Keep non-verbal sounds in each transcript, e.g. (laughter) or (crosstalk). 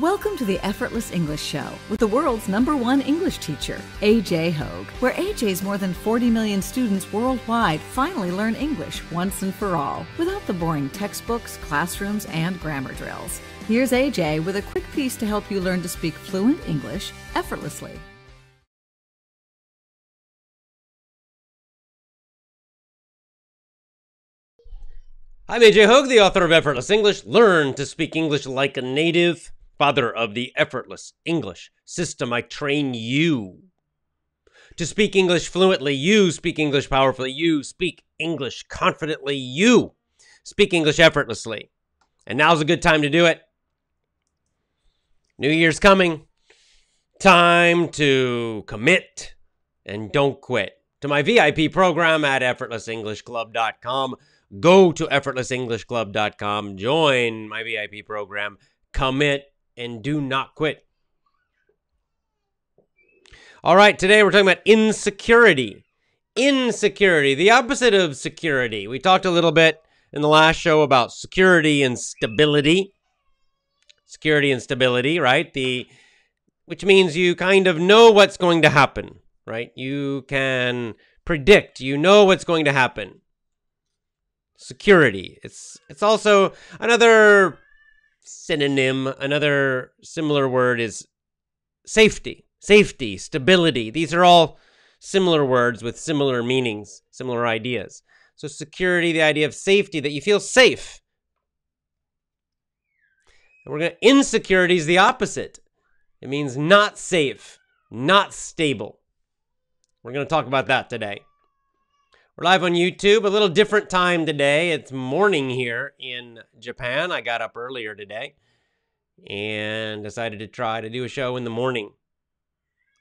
Welcome to the Effortless English Show with the world's number one English teacher, AJ Hoge, where AJ's more than 40 million students worldwide finally learn English once and for all without the boring textbooks, classrooms, and grammar drills. Here's AJ with a quick piece to help you learn to speak fluent English effortlessly. I'm AJ Hoge, the author of Effortless English. Learn to speak English like a native, father of the Effortless English system. I train you to speak English fluently. You speak English powerfully. You speak English confidently. You speak English effortlessly. And now's a good time to do it. New Year's coming. Time to commit and don't quit. To my VIP program at effortlessenglishclub.com go to effortlessenglishclub.com, join my VIP program, commit, and do not quit. All right, today we're talking about insecurity. Insecurity, the opposite of security. We talked a little bit in the last show about security and stability. Security and stability, right? The which means you kind of know what's going to happen, right? You can predict, you know what's going to happen security. It's it's also another synonym, another similar word is safety. Safety, stability. These are all similar words with similar meanings, similar ideas. So security, the idea of safety that you feel safe. And we're going to insecurity is the opposite. It means not safe, not stable. We're going to talk about that today. We're live on YouTube. A little different time today. It's morning here in Japan. I got up earlier today and decided to try to do a show in the morning.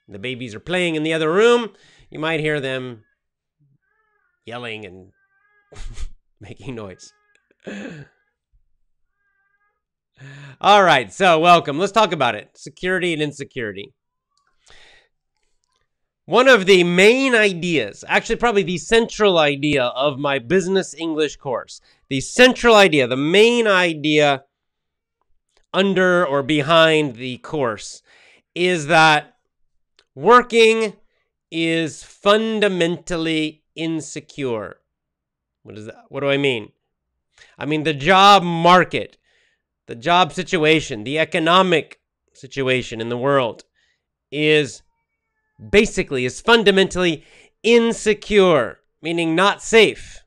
The babies are playing in the other room. You might hear them yelling and (laughs) making noise. (laughs) All right, so welcome. Let's talk about it security and insecurity. One of the main ideas, actually, probably the central idea of my business English course, the central idea, the main idea under or behind the course is that working is fundamentally insecure. What is that? What do I mean? I mean the job market, the job situation, the economic situation in the world is basically is fundamentally insecure, meaning not safe.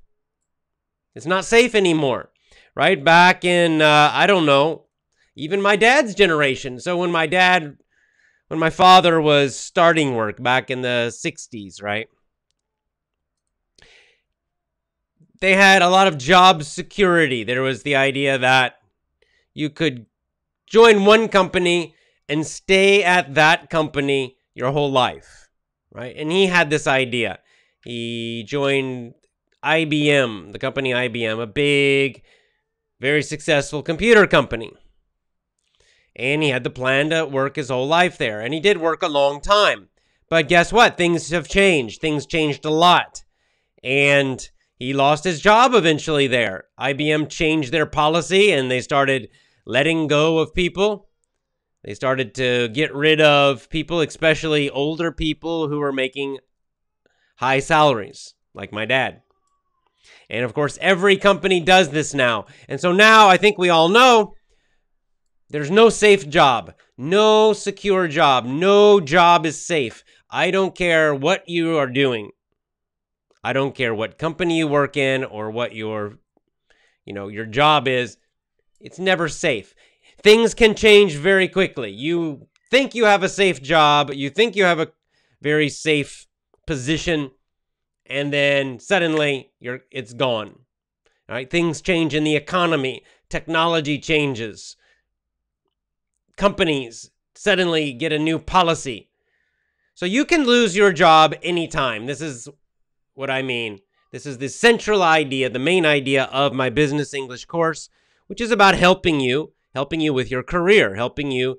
It's not safe anymore, right? Back in, uh, I don't know, even my dad's generation. So when my dad, when my father was starting work back in the 60s, right? They had a lot of job security. There was the idea that you could join one company and stay at that company your whole life, right? And he had this idea. He joined IBM, the company IBM, a big, very successful computer company. And he had the plan to work his whole life there. And he did work a long time. But guess what? Things have changed. Things changed a lot. And he lost his job eventually there. IBM changed their policy and they started letting go of people. They started to get rid of people, especially older people who were making high salaries, like my dad. And of course, every company does this now. And so now I think we all know there's no safe job, no secure job, no job is safe. I don't care what you are doing. I don't care what company you work in or what your you know, your job is. It's never safe things can change very quickly. You think you have a safe job, you think you have a very safe position, and then suddenly you're it's gone. All right, things change in the economy, technology changes. Companies suddenly get a new policy. So you can lose your job anytime. This is what I mean. This is the central idea, the main idea of my business English course, which is about helping you helping you with your career, helping you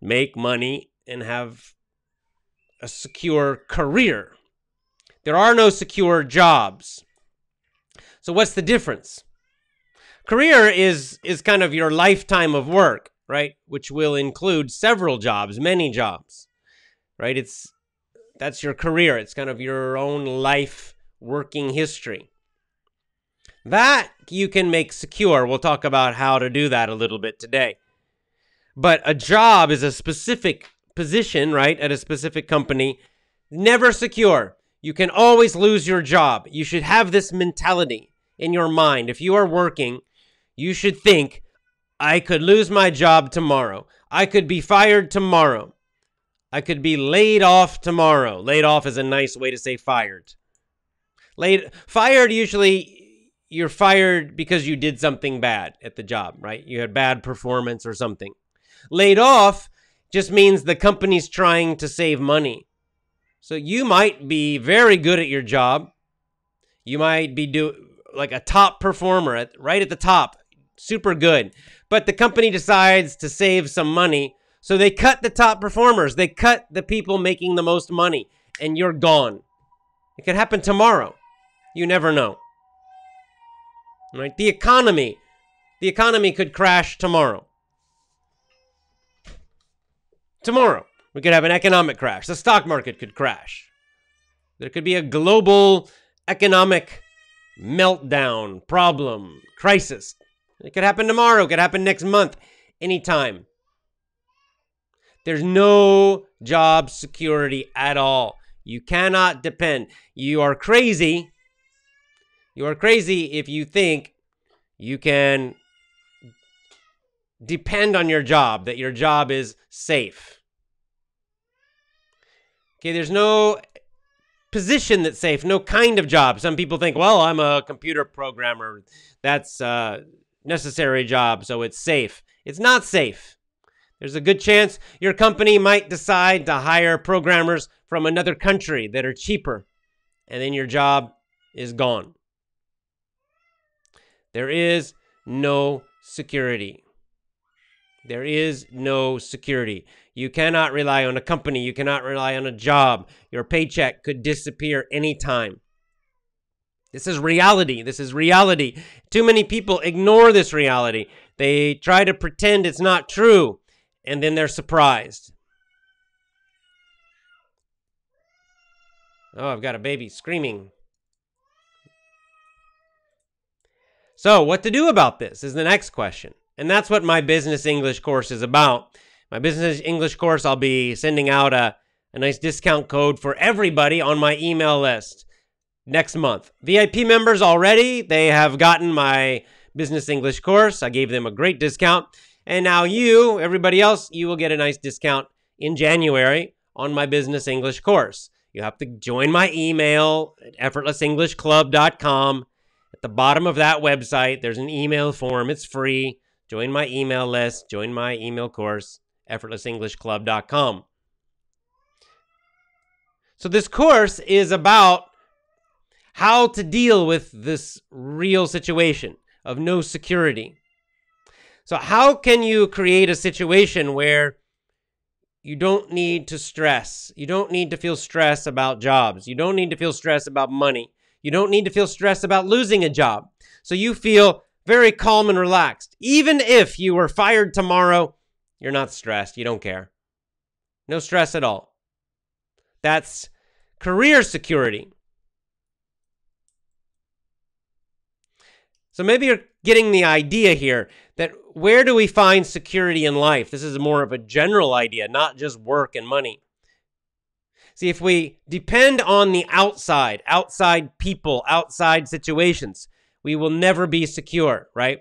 make money and have a secure career. There are no secure jobs. So what's the difference? Career is is kind of your lifetime of work, right? Which will include several jobs, many jobs, right? It's that's your career. It's kind of your own life working history. That you can make secure. We'll talk about how to do that a little bit today. But a job is a specific position, right, at a specific company, never secure. You can always lose your job. You should have this mentality in your mind. If you are working, you should think, I could lose my job tomorrow. I could be fired tomorrow. I could be laid off tomorrow. Laid off is a nice way to say fired. Laid fired usually you're fired because you did something bad at the job, right? You had bad performance or something. Laid off just means the company's trying to save money. So you might be very good at your job. You might be do like a top performer at right at the top, super good. But the company decides to save some money, so they cut the top performers. They cut the people making the most money, and you're gone. It could happen tomorrow. You never know. Right? The economy, the economy could crash tomorrow. Tomorrow, we could have an economic crash. The stock market could crash. There could be a global economic meltdown, problem, crisis. It could happen tomorrow, it could happen next month, anytime. There's no job security at all. You cannot depend. You are crazy. You are crazy if you think you can depend on your job, that your job is safe. Okay, there's no position that's safe, no kind of job. Some people think, well, I'm a computer programmer. That's a necessary job, so it's safe. It's not safe. There's a good chance your company might decide to hire programmers from another country that are cheaper, and then your job is gone. There is no security. There is no security. You cannot rely on a company. You cannot rely on a job. Your paycheck could disappear anytime. This is reality. This is reality. Too many people ignore this reality. They try to pretend it's not true, and then they're surprised. Oh, I've got a baby screaming. So, what to do about this is the next question. And that's what my business English course is about. My business English course, I'll be sending out a, a nice discount code for everybody on my email list next month. VIP members already, they have gotten my business English course. I gave them a great discount. And now you, everybody else, you will get a nice discount in January on my business English course. You have to join my email at effortlessenglishclub.com. At the bottom of that website, there's an email form. It's free. Join my email list, join my email course, effortlessenglishclub.com. So, this course is about how to deal with this real situation of no security. So, how can you create a situation where you don't need to stress? You don't need to feel stress about jobs. You don't need to feel stress about money. You don't need to feel stressed about losing a job. So, you feel very calm and relaxed. Even if you were fired tomorrow, you're not stressed. You don't care. No stress at all. That's career security. So maybe you're getting the idea here that where do we find security in life? This is more of a general idea, not just work and money. See, if we depend on the outside, outside people, outside situations, we will never be secure, right?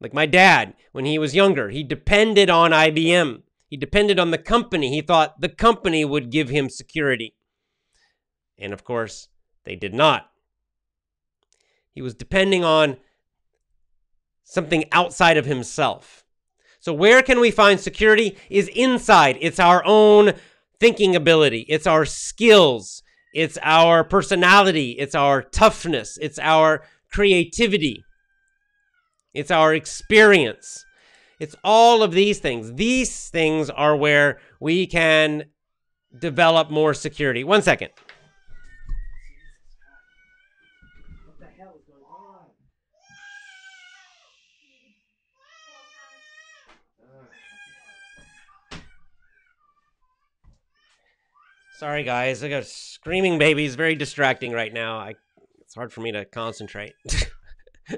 Like my dad, when he was younger, he depended on IBM. He depended on the company. He thought the company would give him security. And of course, they did not. He was depending on something outside of himself. So, where can we find security? Is inside. It's our own thinking ability, it's our skills, it's our personality, it's our toughness, it's our creativity, it's our experience. It's all of these things. These things are where we can develop more security. One second. Sorry, guys. I got screaming babies. Very distracting right now. I, it's hard for me to concentrate. (sighs) All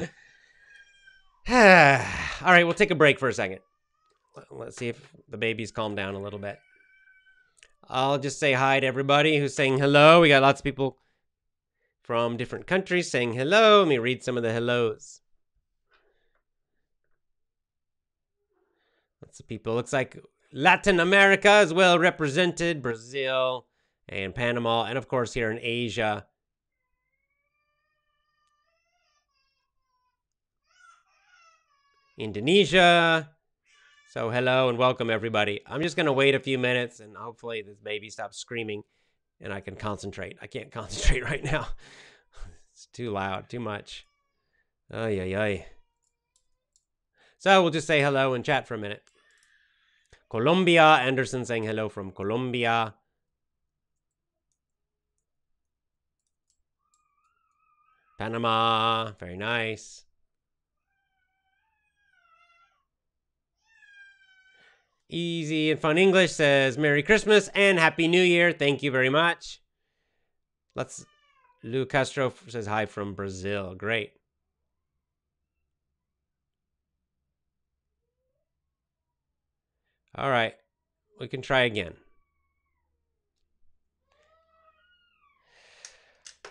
right, we'll take a break for a second. Let's see if the babies calm down a little bit. I'll just say hi to everybody who's saying hello. We got lots of people from different countries saying hello. Let me read some of the hellos. Lots of people. Looks like Latin America is well represented. Brazil and Panama. And of course, here in Asia. Indonesia. So, hello and welcome, everybody. I'm just going to wait a few minutes and hopefully this baby stops screaming and I can concentrate. I can't (laughs) concentrate right now. It's too loud, too much. Ay, ay, ay. So, we'll just say hello and chat for a minute. Colombia, Anderson saying hello from Colombia. Panama, very nice. Easy and Fun English says Merry Christmas and Happy New Year. Thank you very much. Let's. Lou Castro says hi from Brazil. Great. All right. We can try again.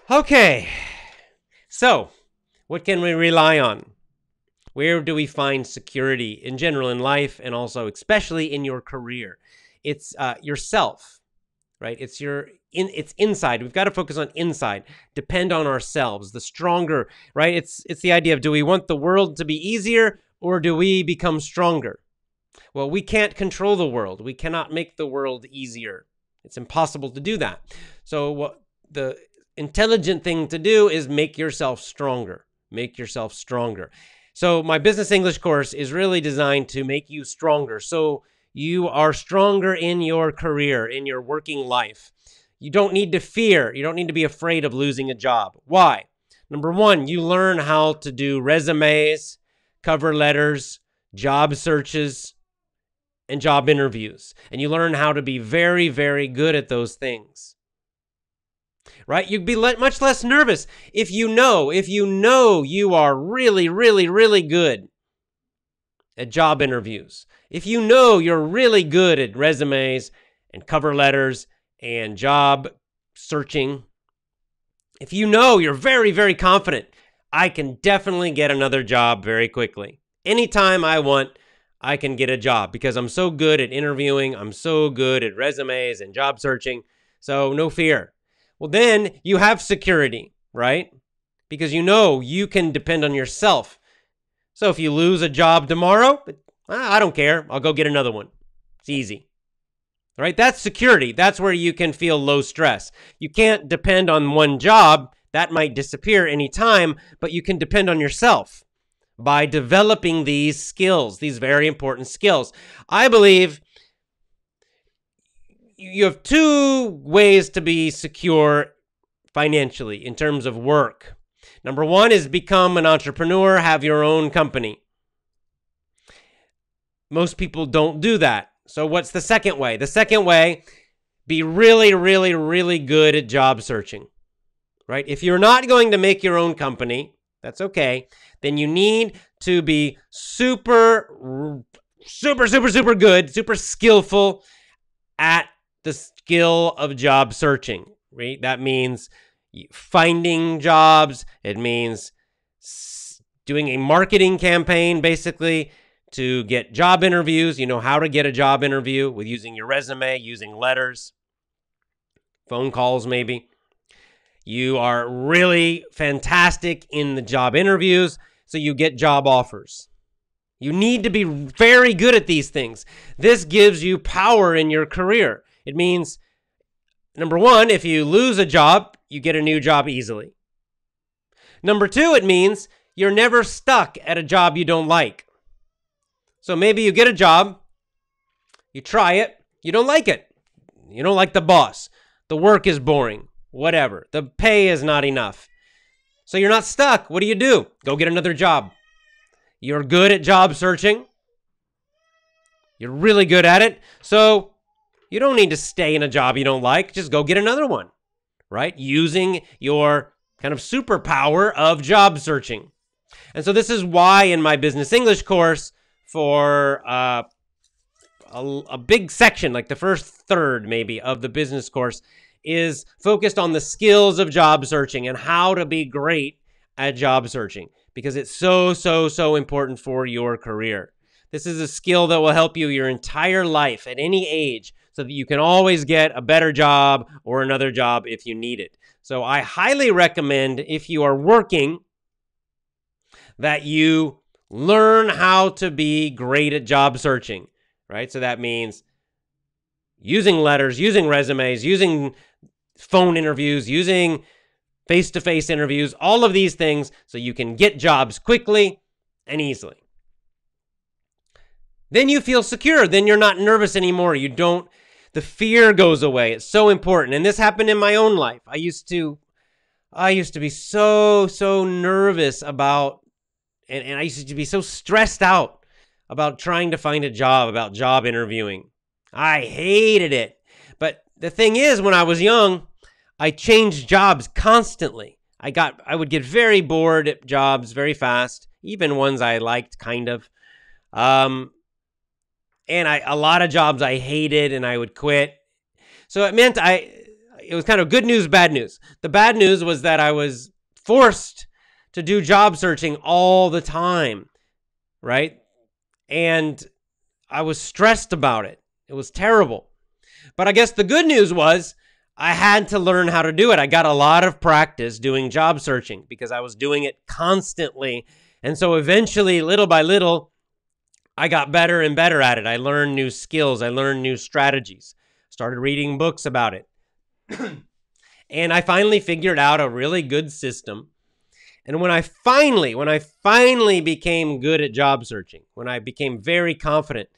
Okay. So, what can we rely on? Where do we find security in general in life and also especially in your career? It's uh, yourself, right? It's your in it's inside. We've got to focus on inside. Depend on ourselves. The stronger, right? It's it's the idea of do we want the world to be easier or do we become stronger? Well, we can't control the world. We cannot make the world easier. It's impossible to do that. So what the intelligent thing to do is make yourself stronger. Make yourself stronger. So, my business English course is really designed to make you stronger. So, you are stronger in your career, in your working life. You don't need to fear, you don't need to be afraid of losing a job. Why? Number one, you learn how to do resumes, cover letters, job searches, and job interviews. And you learn how to be very, very good at those things right? You'd be much less nervous if you know, if you know you are really, really, really good at job interviews. If you know you're really good at resumes and cover letters and job searching. If you know you're very, very confident, I can definitely get another job very quickly. Anytime I want, I can get a job because I'm so good at interviewing. I'm so good at resumes and job searching. So, no fear. Well, then you have security, right? Because you know you can depend on yourself. So if you lose a job tomorrow, I don't care. I'll go get another one. It's easy. Right? That's security. That's where you can feel low stress. You can't depend on one job. That might disappear anytime, but you can depend on yourself by developing these skills, these very important skills. I believe you have two ways to be secure financially in terms of work. Number one is become an entrepreneur, have your own company. Most people don't do that. So, what's the second way? The second way, be really, really, really good at job searching, right? If you're not going to make your own company, that's okay. Then you need to be super, super, super, super good, super skillful at the skill of job searching, right? That means finding jobs, it means doing a marketing campaign basically to get job interviews. You know how to get a job interview with using your resume, using letters, phone calls, maybe. You are really fantastic in the job interviews, so you get job offers. You need to be very good at these things. This gives you power in your career. It means, number one, if you lose a job, you get a new job easily. Number two, it means you're never stuck at a job you don't like. So maybe you get a job, you try it, you don't like it. You don't like the boss. The work is boring. Whatever. The pay is not enough. So you're not stuck. What do you do? Go get another job. You're good at job searching. You're really good at it. So You don't need to stay in a job you don't like. Just go get another one, right? Using your kind of superpower of job searching. And so this is why in my business English course for uh, a, a big section, like the first third maybe of the business course, is focused on the skills of job searching and how to be great at job searching because it's so, so, so important for your career. This is a skill that will help you your entire life at any age so that you can always get a better job or another job if you need it. So I highly recommend if you are working that you learn how to be great at job searching, right? So that means using letters, using resumes, using phone interviews, using face to face interviews, all of these things so you can get jobs quickly and easily. Then you feel secure. Then you're not nervous anymore. You don't, the fear goes away. It's so important. And this happened in my own life. I used to, I used to be so, so nervous about, and, and I used to be so stressed out about trying to find a job, about job interviewing. I hated it. But the thing is, when I was young, I changed jobs constantly. I got I would get very bored at jobs very fast, even ones I liked kind of. Um and I a lot of jobs I hated and I would quit. So it meant I it was kind of good news, bad news. The bad news was that I was forced to do job searching all the time, right? And I was stressed about it. It was terrible. But I guess the good news was I had to learn how to do it. I got a lot of practice doing job searching because I was doing it constantly. And so eventually, little by little, I got better and better at it. I learned new skills, I learned new strategies, started reading books about it. (clears throat) and I finally figured out a really good system. And when I finally, when I finally became good at job searching, when I became very confident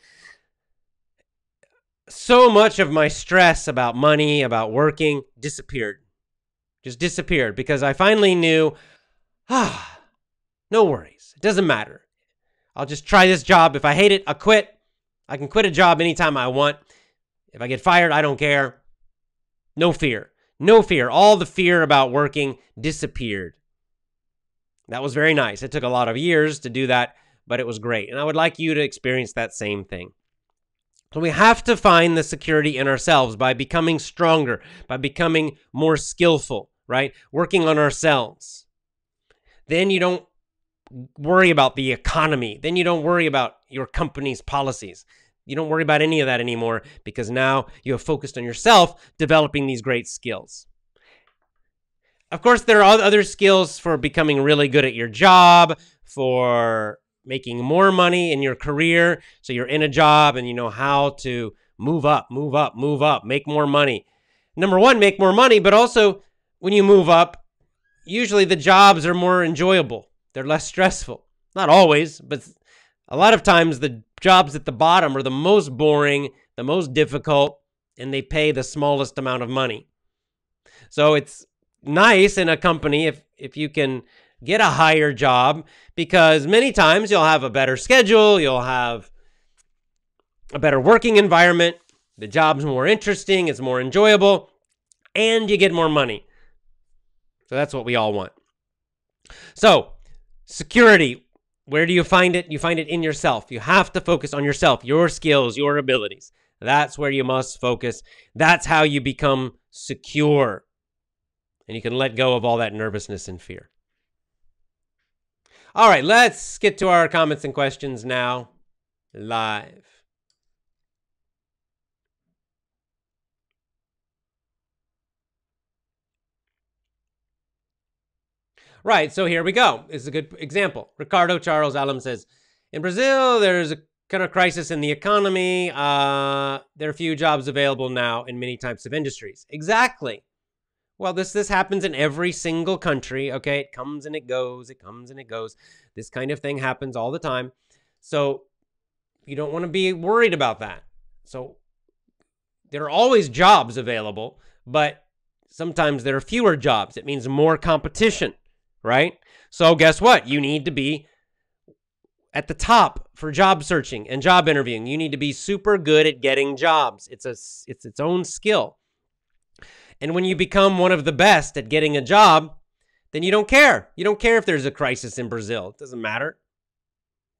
so much of my stress about money, about working, disappeared. Just disappeared because I finally knew, (sighs) ah, no worries. It doesn't matter. I'll just try this job. If I hate it, I'll quit. I can quit a job anytime I want. If I get fired, I don't care. No fear. No fear. All the fear about working disappeared. That was very nice. It took a lot of years to do that, but it was great. And I would like you to experience that same thing. So we have to find the security in ourselves by becoming stronger, by becoming more skillful, right? Working on ourselves. Then you don't worry about the economy. Then you don't worry about your company's policies. You don't worry about any of that anymore because now you have focused on yourself developing these great skills. Of course, there are other skills for becoming really good at your job, for making more money in your career. So you're in a job and you know how to move up, move up, move up, make more money. Number one, make more money, but also when you move up, usually the jobs are more enjoyable. They're less stressful. Not always, but a lot of times the jobs at the bottom are the most boring, the most difficult, and they pay the smallest amount of money. So it's nice in a company if if you can get a higher job because many times you'll have a better schedule, you'll have a better working environment, the job's more interesting, it's more enjoyable, and you get more money. So that's what we all want. So, security, where do you find it? You find it in yourself. You have to focus on yourself, your skills, your abilities. That's where you must focus. That's how you become secure. And you can let go of all that nervousness and fear. All right, let's get to our comments and questions now live. Right, so here we go. This is a good example. Ricardo Charles Alum says, in Brazil, there's a kind of crisis in the economy. Uh, there are few jobs available now in many types of industries. Exactly. Well, this this happens in every single country. Okay, it comes and it goes. It comes and it goes. This kind of thing happens all the time. So you don't want to be worried about that. So there are always jobs available, but sometimes there are fewer jobs. It means more competition, right? So guess what? You need to be at the top for job searching and job interviewing. You need to be super good at getting jobs. It's a it's its own skill. And when you become one of the best at getting a job, then you don't care. You don't care if there's a crisis in Brazil. It doesn't matter.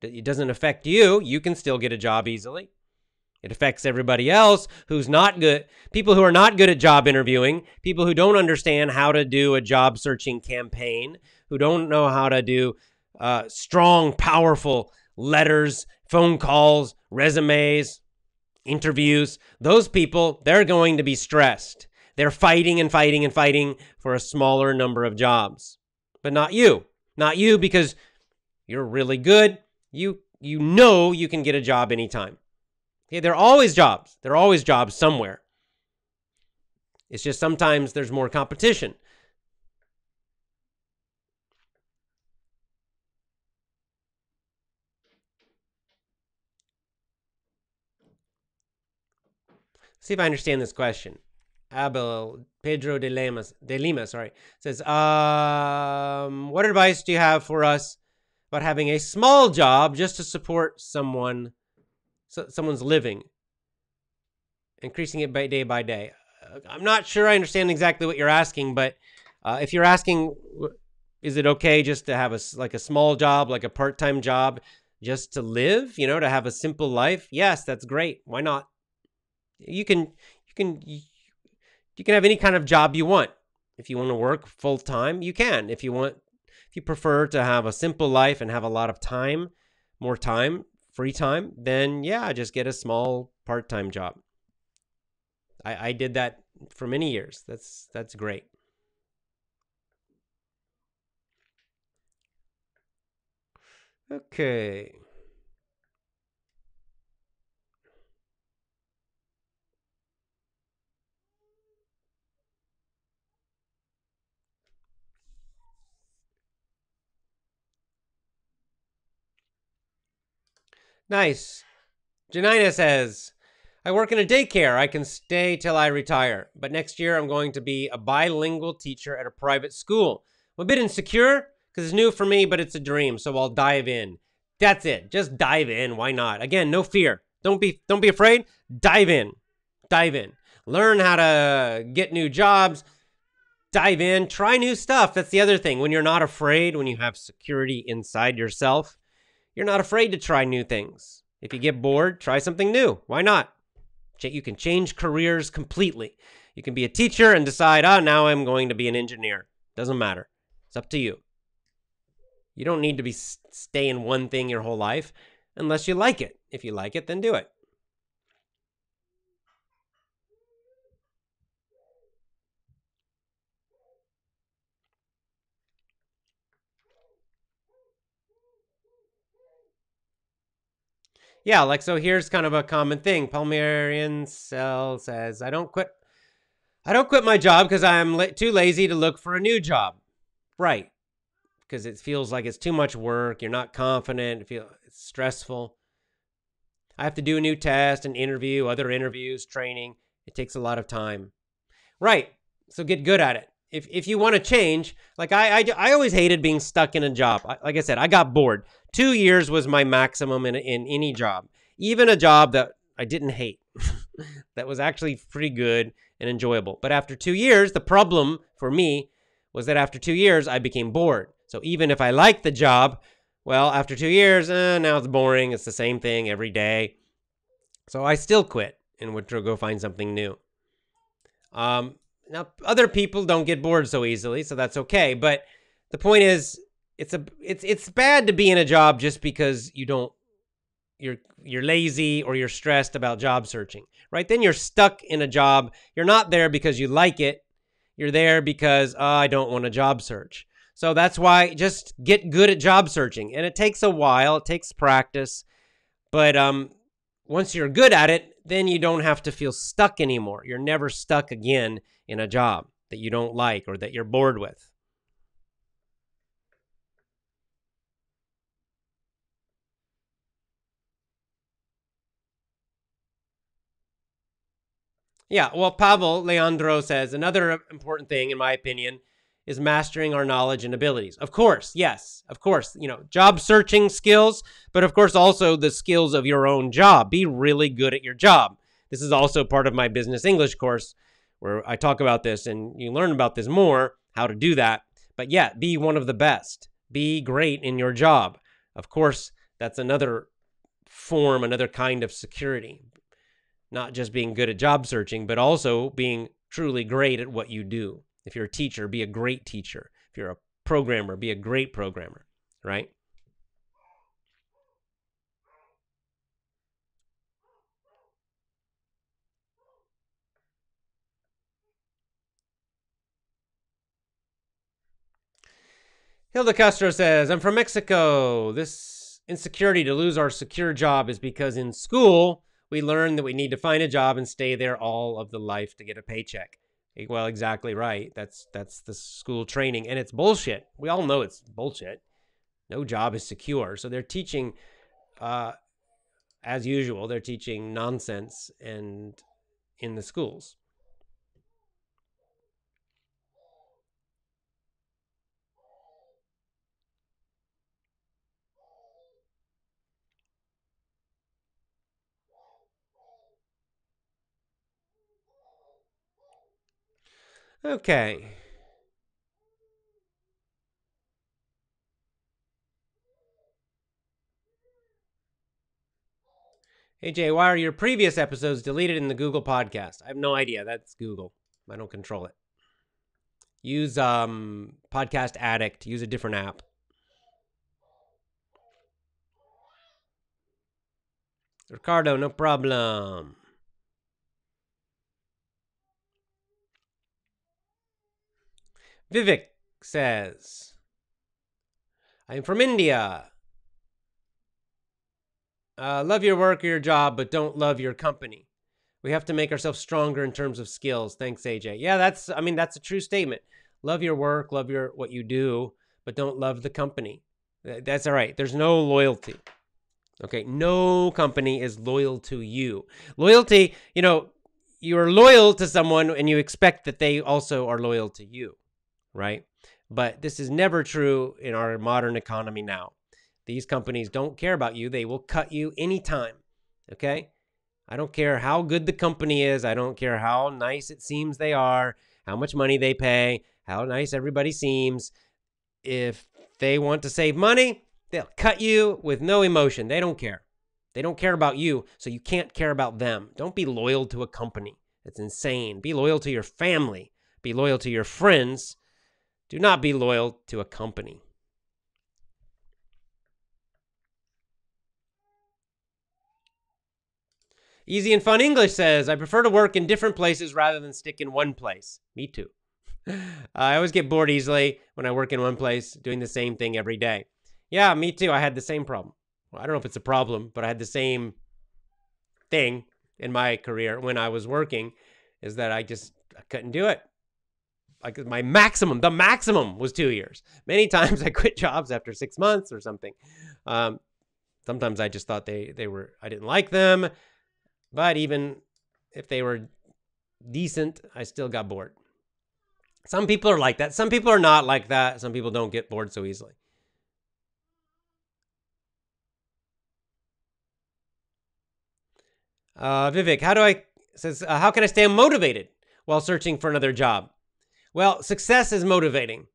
It doesn't affect you. You can still get a job easily. It affects everybody else who's not good. People who are not good at job interviewing, people who don't understand how to do a job searching campaign, who don't know how to do uh, strong, powerful letters, phone calls, resumes, interviews. Those people, they're going to be stressed. They're fighting and fighting and fighting for a smaller number of jobs. But not you. Not you because you're really good. You you know you can get a job anytime. Okay, there are always jobs. There are always jobs somewhere. It's just sometimes there's more competition. see if I understand this question. Abel Pedro de Lima, de Lima, sorry, says, um, "What advice do you have for us about having a small job just to support someone, so, someone's living, increasing it by day by day?" I'm not sure I understand exactly what you're asking, but uh, if you're asking, is it okay just to have a like a small job, like a part-time job, just to live, you know, to have a simple life? Yes, that's great. Why not? You can you can you can have any kind of job you want. If you want to work full time, you can. If you want if you prefer to have a simple life and have a lot of time, more time, free time, then yeah, just get a small part-time job. I, I did that for many years. That's that's great. Okay. Nice. Janina says, I work in a daycare. I can stay till I retire. But next year, I'm going to be a bilingual teacher at a private school. I'm a bit insecure because it's new for me, but it's a dream. So I'll dive in. That's it. Just dive in. Why not? Again, no fear. Don't be don't be afraid. Dive in. Dive in. Learn how to get new jobs. Dive in. Try new stuff. That's the other thing. When you're not afraid, when you have security inside yourself, you're not afraid to try new things. If you get bored, try something new. Why not? You can change careers completely. You can be a teacher and decide, oh, now I'm going to be an engineer. Doesn't matter. It's up to you. You don't need to be stay in one thing your whole life unless you like it. If you like it, then do it. Yeah, like so here's kind of a common thing. Palmerian Cell says, I don't quit I don't quit my job because I'm la- too lazy to look for a new job. Right. Because it feels like it's too much work. You're not confident. It feels it's stressful. I have to do a new test and interview, other interviews, training. It takes a lot of time. Right. So get good at it. If, if you want to change, like I, I, I always hated being stuck in a job. I, like I said, I got bored. Two years was my maximum in, in any job, even a job that I didn't hate, (laughs) that was actually pretty good and enjoyable. But after two years, the problem for me was that after two years, I became bored. So even if I liked the job, well, after two years, eh, now it's boring. It's the same thing every day. So I still quit and would go find something new. Um, now, other people don't get bored so easily, so that's okay. But the point is, it's a it's it's bad to be in a job just because you don't you're you're lazy or you're stressed about job searching right? Then you're stuck in a job. You're not there because you like it. You're there because oh, i don't want a job search. So that's why just get good at job searching and it takes a while it takes practice but um once you're good at it then you don't have to feel stuck anymore. You're never stuck again in a job that you don't like or that you're bored with. Yeah, well, Pavel Leandro says another important thing, in my opinion, is mastering our knowledge and abilities. Of course, yes, of course, you know, job searching skills, but of course also the skills of your own job. Be really good at your job. This is also part of my business English course where I talk about this and you learn about this more, how to do that. But yeah, be one of the best. Be great in your job. Of course, that's another form, another kind of security. Not just being good at job searching, but also being truly great at what you do. If you're a teacher, be a great teacher. If you're a programmer, be a great programmer, right? Hilda Castro says, I'm from Mexico. This insecurity to lose our secure job is because in school, we learn that we need to find a job and stay there all of the life to get a paycheck. Well, exactly right. That's that's the school training and it's bullshit. We all know it's bullshit. No job is secure. So they're teaching uh as usual, they're teaching nonsense and in the schools. Okay. Hey Jay, why are your previous episodes deleted in the Google podcast? I have no idea. That's Google. I don't control it. Use um Podcast Addict. Use a different app. Ricardo, no problem. Vivek says, I'm from India. Uh, love your work or your job, but don't love your company. We have to make ourselves stronger in terms of skills. Thanks, AJ. Yeah, that's, I mean, that's a true statement. Love your work, love your what you do, but don't love the company. That's all right. There's no loyalty. Okay, no company is loyal to you. Loyalty, you know, you're loyal to someone and you expect that they also are loyal to you right? But this is never true in our modern economy now. These companies don't care about you. They will cut you anytime. Okay? I don't care how good the company is. I don't care how nice it seems they are, how much money they pay, how nice everybody seems. If they want to save money, they'll cut you with no emotion. They don't care. They don't care about you, so you can't care about them. Don't be loyal to a company. It's insane. Be loyal to your family. Be loyal to your friends do not be loyal to a company. Easy and Fun English says, I prefer to work in different places rather than stick in one place. Me too. (laughs) I always get bored easily when I work in one place doing the same thing every day. Yeah, me too. I had the same problem. Well, I don't know if it's a problem, but I had the same thing in my career when I was working is that I just I couldn't do it like my maximum, the maximum was two years. Many (laughs) times I quit jobs after six months or something. Um, sometimes I just thought they they were I didn't like them, but even if they were decent, I still got bored. Some people are like that. Some people are not like that. Some people don't get bored so easily. Uh, Vivek, how do I says uh, how can I stay motivated while searching for another job? Well, success is motivating.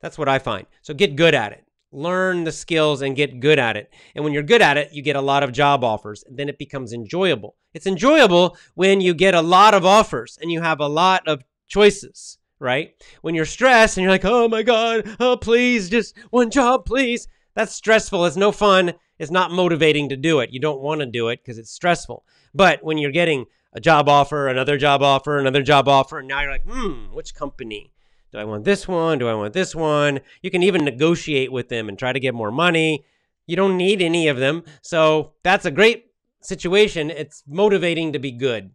That's what I find. So get good at it. Learn the skills and get good at it. And when you're good at it, you get a lot of job offers. And then it becomes enjoyable. It's enjoyable when you get a lot of offers and you have a lot of choices, right? When you're stressed and you're like, oh my God, oh please, just one job, please. That's stressful. It's no fun. It's not motivating to do it. You don't want to do it because it's stressful. But when you're getting a job offer, another job offer, another job offer, and now you're like, hmm, which company? Do I want this one? Do I want this one? You can even negotiate with them and try to get more money. You don't need any of them. So that's a great situation. It's motivating to be good,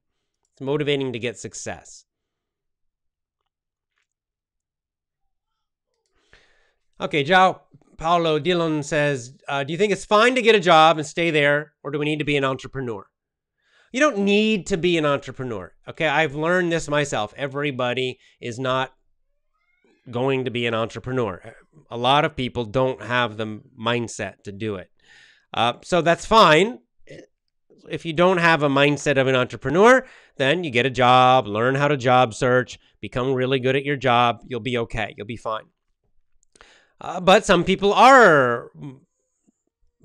it's motivating to get success. Okay, João Paulo Dillon says, uh, Do you think it's fine to get a job and stay there, or do we need to be an entrepreneur? You don't need to be an entrepreneur. Okay. I've learned this myself. Everybody is not going to be an entrepreneur. A lot of people don't have the mindset to do it. Uh, so that's fine. If you don't have a mindset of an entrepreneur, then you get a job, learn how to job search, become really good at your job. You'll be okay. You'll be fine. Uh, but some people are,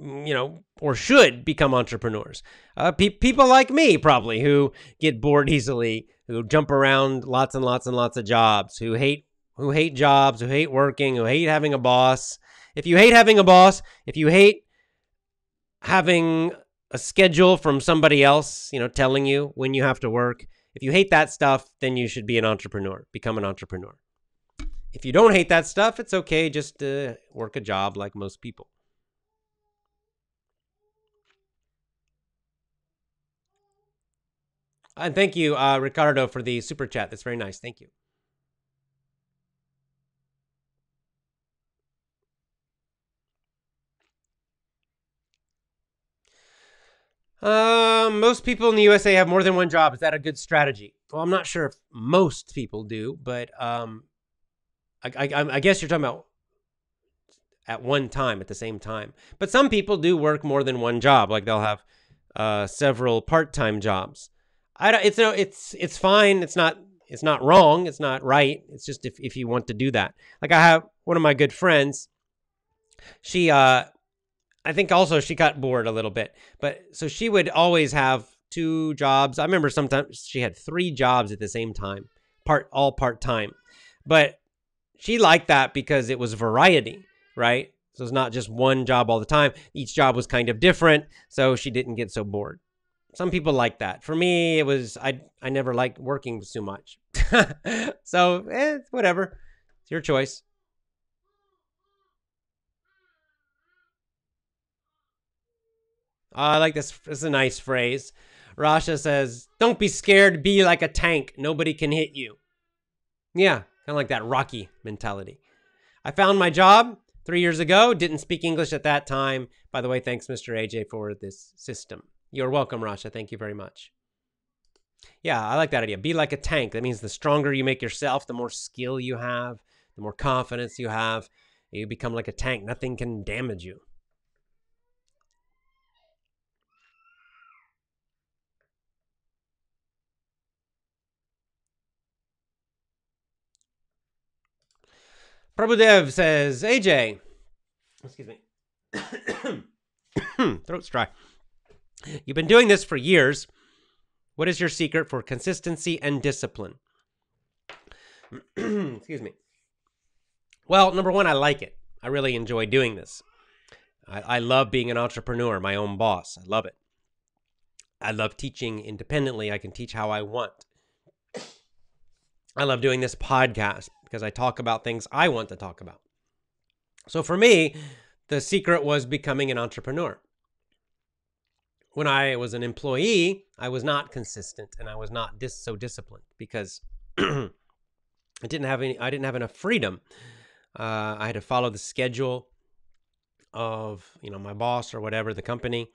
you know, or should become entrepreneurs. Uh, pe- people like me, probably, who get bored easily, who jump around lots and lots and lots of jobs, who hate who hate jobs, who hate working, who hate having a boss. If you hate having a boss, if you hate having a schedule from somebody else, you know, telling you when you have to work, if you hate that stuff, then you should be an entrepreneur, become an entrepreneur. If you don't hate that stuff, it's okay just to work a job like most people. And thank you, uh, Ricardo, for the super chat. That's very nice. Thank you. Uh, most people in the USA have more than one job. Is that a good strategy? Well, I'm not sure if most people do, but um, I, I, I guess you're talking about at one time, at the same time. But some people do work more than one job. Like they'll have uh, several part-time jobs. I don't, it's no, it's it's fine. It's not it's not wrong. It's not right. It's just if if you want to do that. Like I have one of my good friends. She uh I think also she got bored a little bit. But so she would always have two jobs. I remember sometimes she had three jobs at the same time, part all part time. But she liked that because it was variety, right? So it's not just one job all the time. Each job was kind of different, so she didn't get so bored. Some people like that. For me, it was I I never liked working too much. (laughs) so eh, whatever, it's your choice. I like this. Is a nice phrase. Rasha says, "Don't be scared. Be like a tank. Nobody can hit you." Yeah, kind of like that Rocky mentality. I found my job three years ago. Didn't speak English at that time. By the way, thanks, Mr. AJ, for this system. You're welcome, Rasha. Thank you very much. Yeah, I like that idea. Be like a tank. That means the stronger you make yourself, the more skill you have, the more confidence you have. You become like a tank. Nothing can damage you. Prabhudev says, AJ, excuse me, (coughs) throat's dry. You've been doing this for years. What is your secret for consistency and discipline? (clears throat) excuse me. Well, number one, I like it. I really enjoy doing this. I, I love being an entrepreneur, my own boss. I love it. I love teaching independently. I can teach how I want. I love doing this podcast because I talk about things I want to talk about. So for me, the secret was becoming an entrepreneur. When I was an employee, I was not consistent and I was not dis- so disciplined because (clears throat) I didn't have any I didn't have enough freedom. Uh, I had to follow the schedule of you know my boss or whatever the company.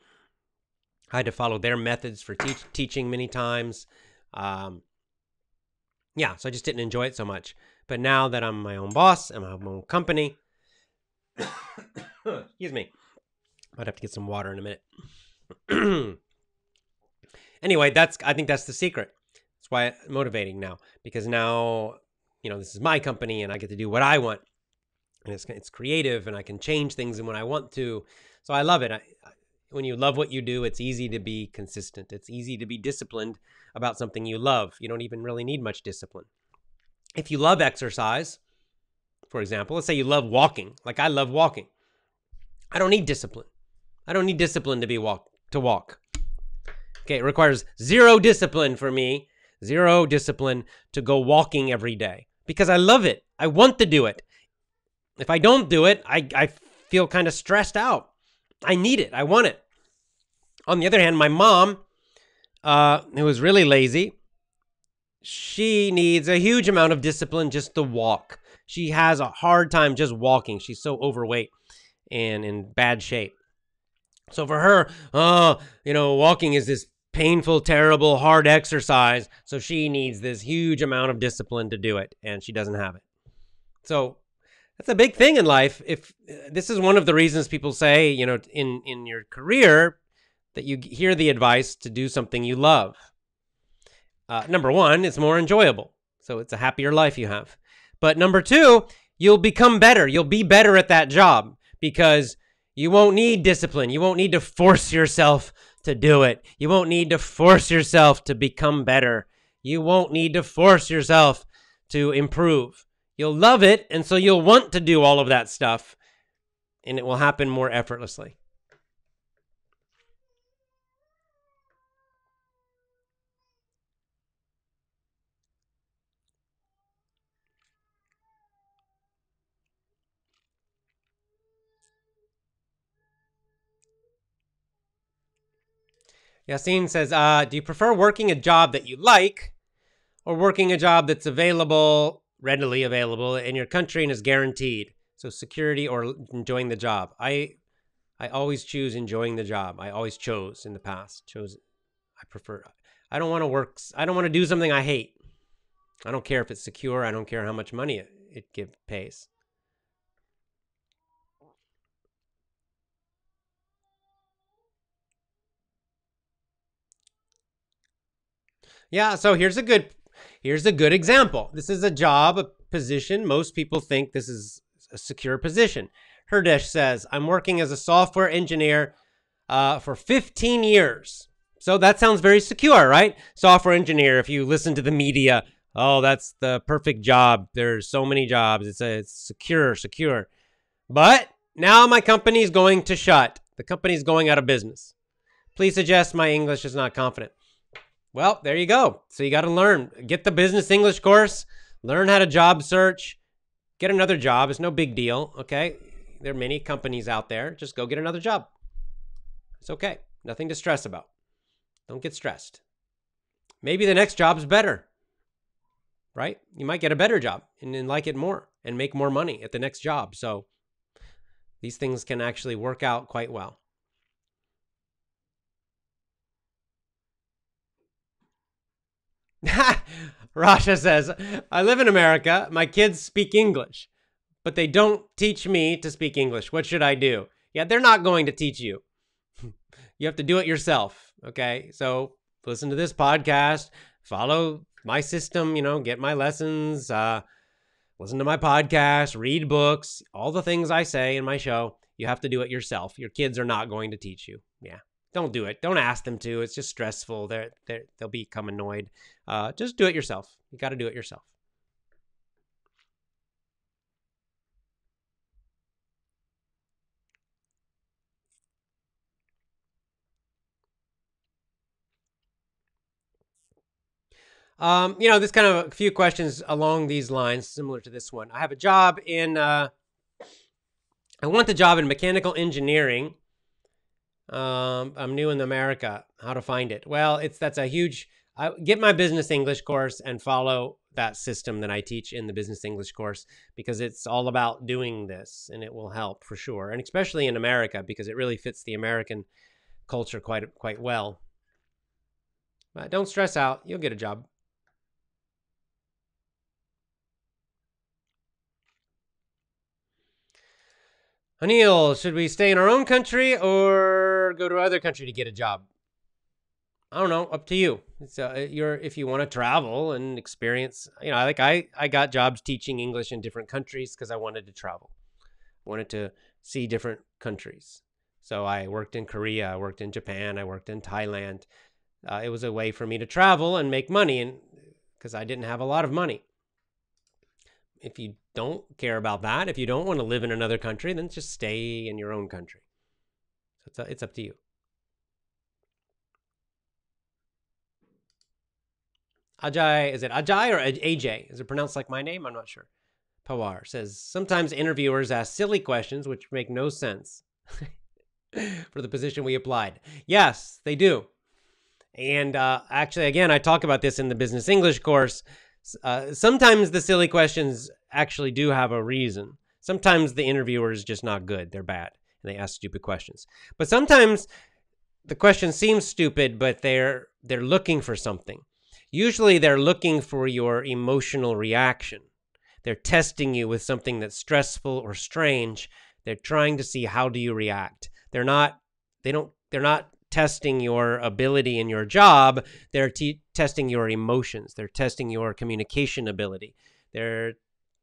I had to follow their methods for te- teaching many times. Um, yeah, so I just didn't enjoy it so much. But now that I'm my own boss and I my own company, (coughs) excuse me, I'd have to get some water in a minute. (clears throat) anyway, that's I think that's the secret. That's why it's motivating now because now you know this is my company and I get to do what I want, and it's it's creative and I can change things and when I want to. So I love it. I, when you love what you do, it's easy to be consistent. It's easy to be disciplined about something you love. You don't even really need much discipline. If you love exercise, for example, let's say you love walking, like I love walking. I don't need discipline. I don't need discipline to be walk to walk. Okay, it requires zero discipline for me, zero discipline to go walking every day because I love it. I want to do it. If I don't do it, I, I feel kind of stressed out. I need it. I want it. On the other hand, my mom, uh, who is really lazy, she needs a huge amount of discipline just to walk. She has a hard time just walking. She's so overweight and in bad shape. So for her, oh, you know, walking is this painful, terrible, hard exercise. So she needs this huge amount of discipline to do it, and she doesn't have it. So that's a big thing in life. If this is one of the reasons people say, you know, in in your career that you hear the advice to do something you love. Uh, number one, it's more enjoyable. So it's a happier life you have. But number two, you'll become better. You'll be better at that job because you won't need discipline. You won't need to force yourself to do it. You won't need to force yourself to become better. You won't need to force yourself to improve. You'll love it, and so you'll want to do all of that stuff, and it will happen more effortlessly. Yassine says, uh, do you prefer working a job that you like or working a job that's available, readily available in your country and is guaranteed? So security or enjoying the job. I I always choose enjoying the job. I always chose in the past. Chose I prefer I don't want to work I don't want to do something I hate. I don't care if it's secure. I don't care how much money it, it give, pays. Yeah, so here's a good here's a good example. This is a job, a position. Most people think this is a secure position. Herdesh says, I'm working as a software engineer uh, for 15 years. So that sounds very secure, right? Software engineer, if you listen to the media, oh, that's the perfect job. There's so many jobs. It's, a, it's secure, secure. But now my company is going to shut. The company is going out of business. Please suggest my English is not confident. Well, there you go. So you got to learn. Get the business English course, learn how to job search, get another job. It's no big deal, okay? There are many companies out there. Just go get another job. It's okay. Nothing to stress about. Don't get stressed. Maybe the next job's better, right? You might get a better job and, and like it more and make more money at the next job. So these things can actually work out quite well. (laughs) Rasha says, I live in America. My kids speak English, but they don't teach me to speak English. What should I do? Yeah, they're not going to teach you. (laughs) you have to do it yourself. Okay. So listen to this podcast, follow my system, you know, get my lessons, uh, listen to my podcast, read books, all the things I say in my show. You have to do it yourself. Your kids are not going to teach you. Yeah don't do it. Don't ask them to. It's just stressful. They're, they're they'll become annoyed. Uh, just do it yourself. You got to do it yourself. Um, you know, this kind of a few questions along these lines, similar to this one. I have a job in, uh, I want the job in mechanical engineering um, I'm new in America. How to find it? Well, it's that's a huge. I, get my business English course and follow that system that I teach in the business English course because it's all about doing this and it will help for sure, and especially in America because it really fits the American culture quite quite well. But don't stress out. You'll get a job. Anil, should we stay in our own country or go to other country to get a job? I don't know. Up to you. Uh, you're if you want to travel and experience. You know, I like I I got jobs teaching English in different countries because I wanted to travel. Wanted to see different countries. So I worked in Korea. I worked in Japan. I worked in Thailand. Uh, it was a way for me to travel and make money, and because I didn't have a lot of money if you don't care about that, if you don't want to live in another country, then just stay in your own country. So it's, it's up to you. Ajay, is it Ajay or AJ? Is it pronounced like my name? I'm not sure. Pawar says sometimes interviewers ask silly questions which make no sense (laughs) for the position we applied. Yes, they do. And uh, actually, again, I talk about this in the business English course. Uh, sometimes the silly questions actually do have a reason. Sometimes the interviewer is just not good. They're bad and they ask stupid questions. But sometimes the question seems stupid, but they're they're looking for something. Usually they're looking for your emotional reaction. they're testing you with something that's stressful or strange. They're trying to see how do you react. They're not they don't they're not testing your ability in your job. They're testing your emotions. They're testing your communication ability. They're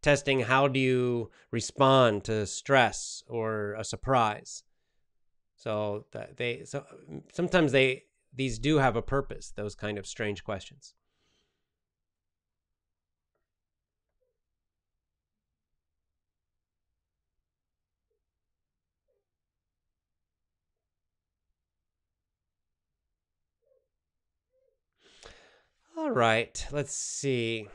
testing how do you respond to stress or a surprise. So they so sometimes they these do have a purpose. Those kind of strange questions. All right, let's see.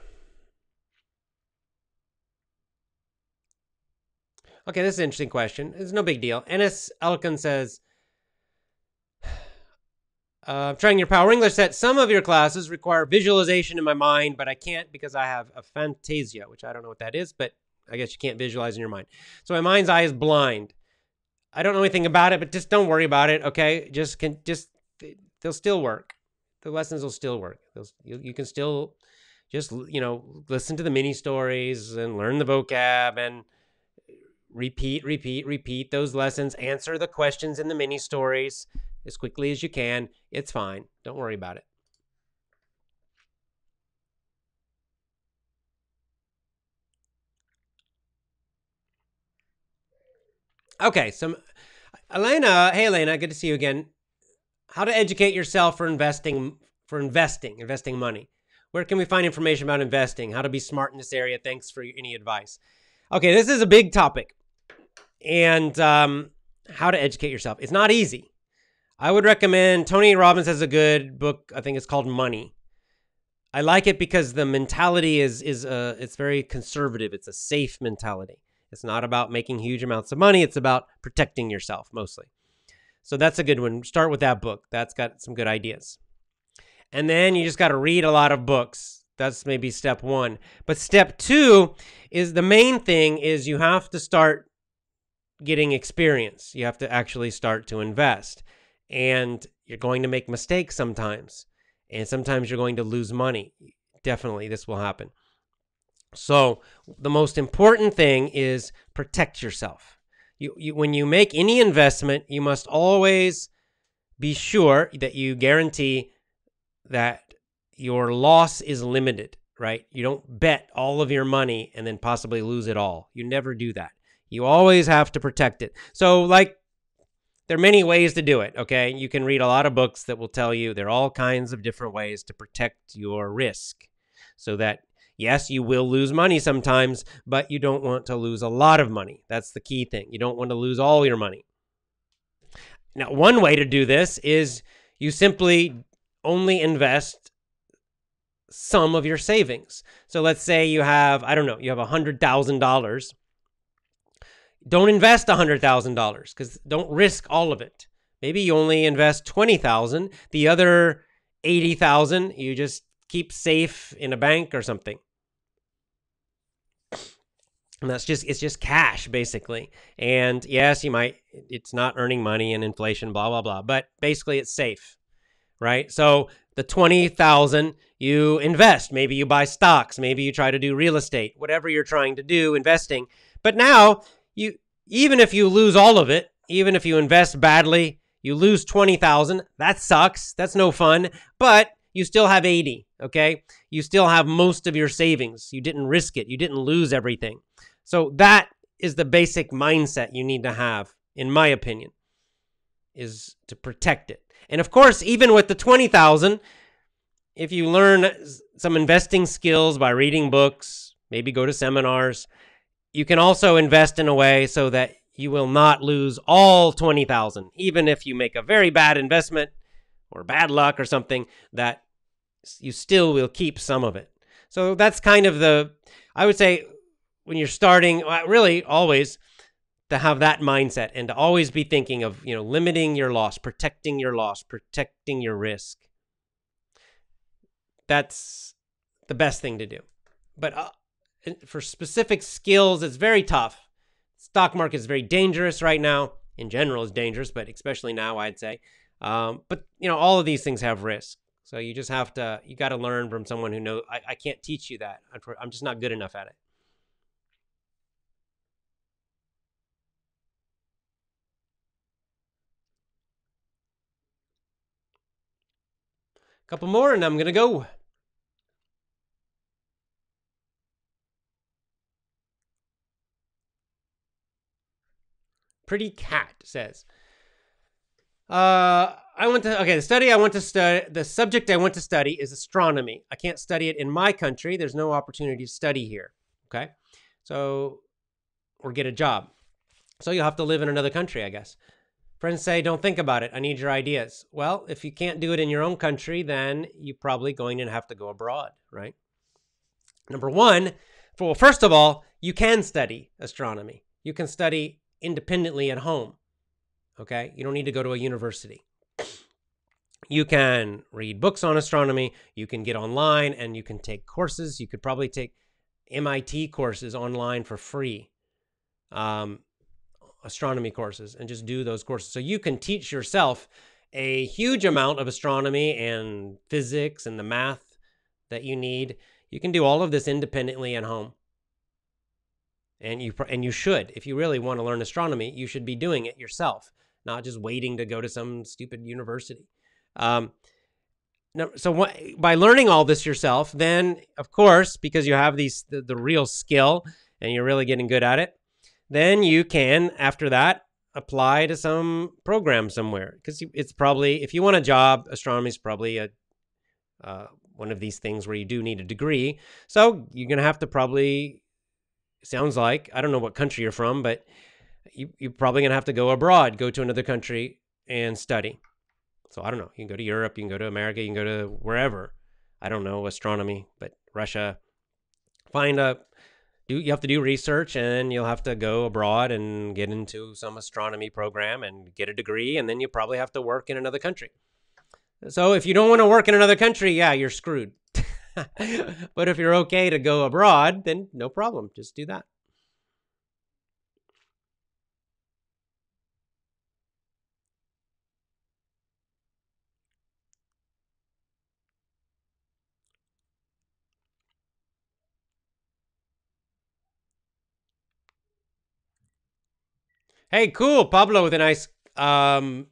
Okay, this is an interesting question. It's no big deal. Ennis Elkin says, (sighs) uh, trying your Power English set. Some of your classes require visualization in my mind, but I can't because I have aphantasia, which I don't know what that is, but I guess you can't visualize in your mind. So my mind's eye is blind. I don't know anything about it, but just don't worry about it. Okay, just can just they'll still work. The lessons will still work. You, you can still just you know listen to the mini stories and learn the vocab and repeat, repeat, repeat those lessons, answer the questions in the mini stories as quickly as you can. It's fine. Don't worry about it. Okay, so Elena, hey Elena, good to see you again. How to educate yourself for investing for investing, investing money. Where can we find information about investing? How to be smart in this area? Thanks for any advice. Okay, this is a big topic and um, how to educate yourself. It's not easy. I would recommend Tony Robbins has a good book. I think it's called Money. I like it because the mentality is is uh, it's very conservative. It's a safe mentality. It's not about making huge amounts of money. It's about protecting yourself mostly. So that's a good one. Start with that book. That's got some good ideas. And then you just got to read a lot of books. That's maybe step one. But step two is the main thing is you have to start getting experience. You have to actually start to invest. And you're going to make mistakes sometimes. And sometimes you're going to lose money. Definitely, this will happen. So, the most important thing is protect yourself. You, you, when you make any investment, you must always be sure that you guarantee that your loss is limited, right? You don't bet all of your money and then possibly lose it all. You never do that. You always have to protect it. So, like, there are many ways to do it, okay? You can read a lot of books that will tell you there are all kinds of different ways to protect your risk so that, yes, you will lose money sometimes, but you don't want to lose a lot of money. That's the key thing. You don't want to lose all your money. Now, one way to do this is you simply only invest some of your savings. So let's say you have, I don't know, you have $100,000 don't invest $100,000 because don't risk all of it. Maybe you only invest 20,000, the other 80,000 you just keep safe in a bank or something. And that's just it's just cash basically. And yes, you might it's not earning money and inflation blah blah blah, but basically it's safe. Right? So the 20,000 you invest, maybe you buy stocks, maybe you try to do real estate, whatever you're trying to do investing. But now you even if you lose all of it, even if you invest badly, you lose 20,000, that sucks. That's no fun, but you still have 80, okay? You still have most of your savings. You didn't risk it. You didn't lose everything. So that is the basic mindset you need to have in my opinion is to protect it. And of course, even with the 20,000, if you learn some investing skills by reading books, maybe go to seminars, you can also invest in a way so that you will not lose all 20,000 even if you make a very bad investment or bad luck or something that you still will keep some of it. So that's kind of the I would say when you're starting really always to have that mindset and to always be thinking of, you know, limiting your loss, protecting your loss, protecting your risk. That's the best thing to do. But uh, for specific skills, it's very tough. Stock market is very dangerous right now. In general, is dangerous, but especially now, I'd say. Um, but you know, all of these things have risk. So you just have to, you got to learn from someone who knows. I, I can't teach you that. I'm just not good enough at it. Couple more and I'm to go. Pretty Cat says, uh, I went to, okay, the study I want to study, the subject I want to study is astronomy. I can't study it in my country. There's no opportunity to study here. Okay. So, or get a job. So you'll have to live in another country, I guess. Friends say, don't think about it. I need your ideas. Well, if you can't do it in your own country, then you're probably going to have to go abroad, right? Number one, well, first of all, you can study astronomy. You can study independently at home. Okay? You don't need to go to a university. You can read books on astronomy. You can get online and you can take courses. You could probably take MIT courses online for free, um, astronomy courses, and just do those courses. So you can teach yourself a huge amount of astronomy and physics and the math that you need. You can do all of this independently at home and you and you should if you really want to learn astronomy you should be doing it yourself not just waiting to go to some stupid university um, so what, by learning all this yourself then of course because you have these the, the real skill and you're really getting good at it then you can after that apply to some program somewhere because it's probably if you want a job astronomy is probably a uh, one of these things where you do need a degree so you're going to have to probably sounds like. I don't know what country you're from, but you, you're probably going to have to go abroad, go to another country and study. So I don't know. You can go to Europe, you can go to America, you can go to wherever. I don't know astronomy, but Russia. Find a do you have to do research and you'll have to go abroad and get into some astronomy program and get a degree and then you probably have to work in another country. So if you don't want to work in another country, yeah, you're screwed. (laughs) but if you're okay to go abroad, then no problem. Just do that. Hey, cool. Pablo with a nice um,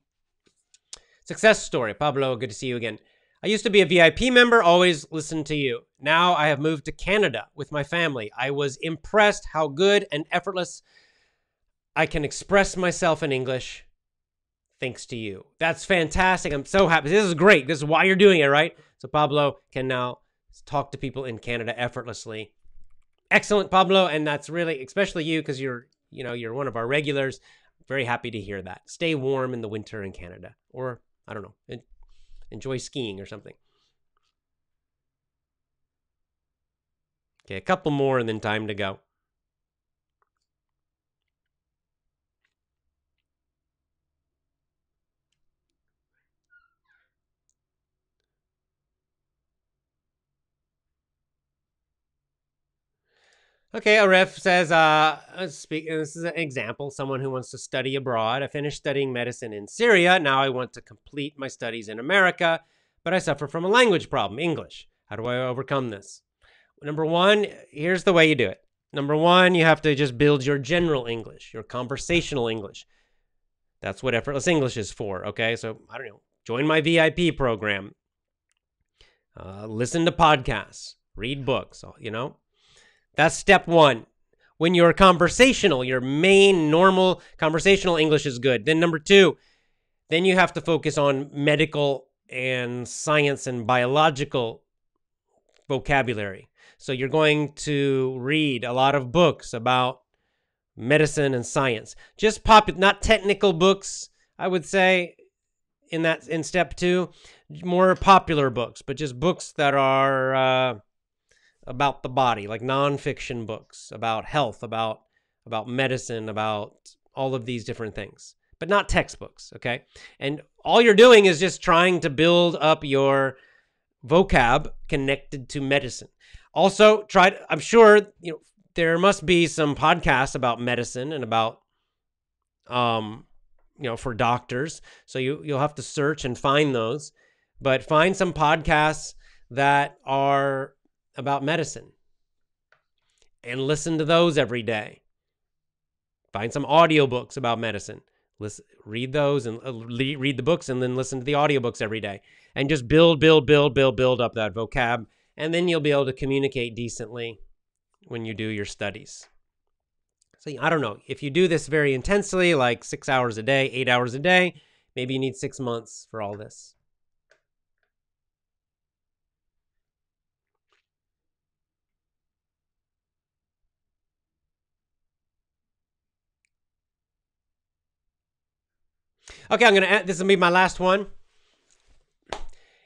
success story. Pablo, good to see you again. I used to be a VIP member, always listened to you. Now I have moved to Canada with my family. I was impressed how good and effortless I can express myself in English thanks to you. That's fantastic. I'm so happy. This is great. This is why you're doing it, right? So Pablo can now talk to people in Canada effortlessly. Excellent, Pablo, and that's really especially you because you're, you know, you're one of our regulars. Very happy to hear that. Stay warm in the winter in Canada or I don't know, enjoy skiing or something. Okay, a couple more and then time to go. Okay, Aref says, uh, uh, speak, this is an example, someone who wants to study abroad. I finished studying medicine in Syria. Now I want to complete my studies in America, but I suffer from a language problem, English. How do I overcome this? Number one, here's the way you do it. Number one, you have to just build your general English, your conversational English. That's what effortless English is for. Okay, so I don't know, join my VIP program, uh, listen to podcasts, read books, you know, that's step one. When you're conversational, your main normal conversational English is good. Then, number two, then you have to focus on medical and science and biological vocabulary. So, you're going to read a lot of books about medicine and science. Just pop not technical books, I would say, in that in step two, more popular books, but just books that are uh, about the body, like nonfiction books about health, about about medicine, about all of these different things, but not textbooks. Okay, and all you're doing is just trying to build up your vocab connected to medicine. Also, try. I'm sure you know there must be some podcasts about medicine and about um you know for doctors. So you you'll have to search and find those, but find some podcasts that are about medicine and listen to those every day. Find some audiobooks about medicine. Listen, read those and uh, read the books and then listen to the audiobooks every day. and just build, build, build, build, build up that vocab. And then you'll be able to communicate decently when you do your studies. So I don't know. If you do this very intensely, like six hours a day, eight hours a day, maybe you need six months for all this. Okay, I'm gonna. Add, this will be my last one.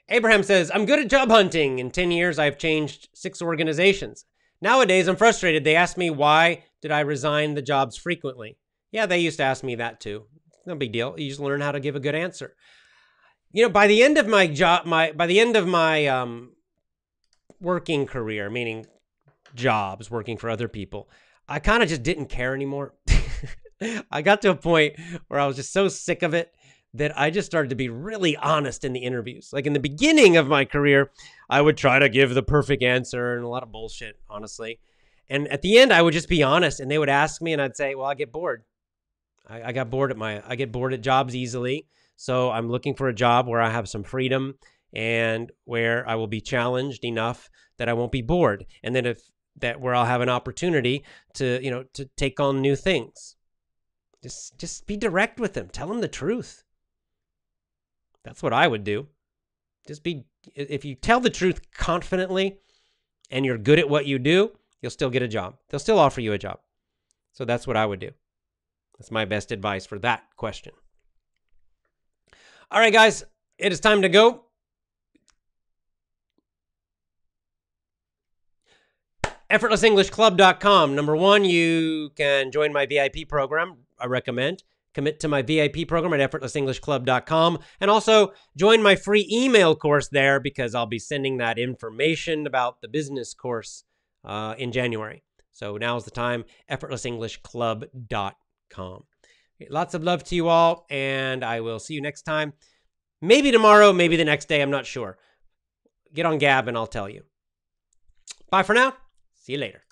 Abraham says, "I'm good at job hunting. In ten years, I've changed six organizations. Nowadays, I'm frustrated. They ask me why did I resign the jobs frequently. Yeah, they used to ask me that too. No big deal. You just learn how to give a good answer. You know, by the end of my job, my by the end of my um, working career, meaning jobs, working for other people, I kind of just didn't care anymore. (laughs) (laughs) I got to a point where I was just so sick of it that I just started to be really honest in the interviews. Like in the beginning of my career, I would try to give the perfect answer and a lot of bullshit, honestly. And at the end, I would just be honest, and they would ask me, and I'd say, "Well, I get bored. I, I got bored at my. I get bored at jobs easily, so I'm looking for a job where I have some freedom and where I will be challenged enough that I won't be bored, and then if that where I'll have an opportunity to, you know, to take on new things." Just just be direct with them. Tell them the truth. That's what I would do. Just be if you tell the truth confidently and you're good at what you do, you'll still get a job. They'll still offer you a job. So that's what I would do. That's my best advice for that question. All right, guys, it is time to go. EffortlessEnglishClub.com. Number one, you can join my VIP program. I recommend. Commit to my VIP program at effortlessenglishclub.com and also join my free email course there because I'll be sending that information about the business course uh, in January. So now's the time, effortlessenglishclub.com. Lots of love to you all, and I will see you next time. Maybe tomorrow, maybe the next day, I'm not sure. Get on Gab and I'll tell you. Bye for now. See you later.